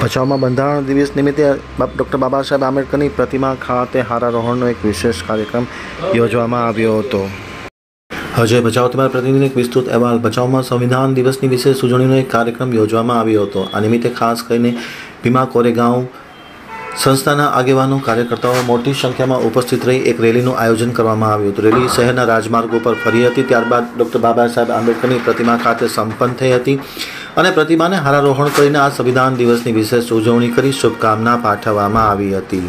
ભચાઉમાં બંધારણ દિવસ નિમિત્તે ડૉક્ટર બાબા સાહેબ આંબેડકરની પ્રતિમા ખાતે હારારોહણનો એક વિશેષ કાર્યક્રમ યોજવામાં આવ્યો હતો. અજય ભચાઉ તમારા પ્રતિનિધિ એક વિસ્તૃત અહેવાલ. ભચાઉમાં સંવિધાન દિવસની વિશેષ ઉજવણીનો એક કાર્યક્રમ યોજવામાં આવ્યો હતો. આ નિમિત્તે ખાસ કરીને ભીમા કોરેગાંવ સંસ્થાના આગેવાનો, કાર્યકર્તાઓ મોટી સંખ્યામાં ઉપસ્થિત રહી એક રેલીનું આયોજન કરવામાં આવ્યું હતું. રેલી શહેરના રાજમાર્ગો પર ફરી હતી. ત્યારબાદ ડૉક્ટર બાબા સાહેબ આંબેડકરની પ્રતિમા ખાતે સંપન્ન થઈ હતી. અને પ્રતિમાને હારારોહણ કરીને આ સંવિધાન દિવસની વિશેષ ઉજવણી કરી શુભકામના પાઠવવામાં આવી હતી.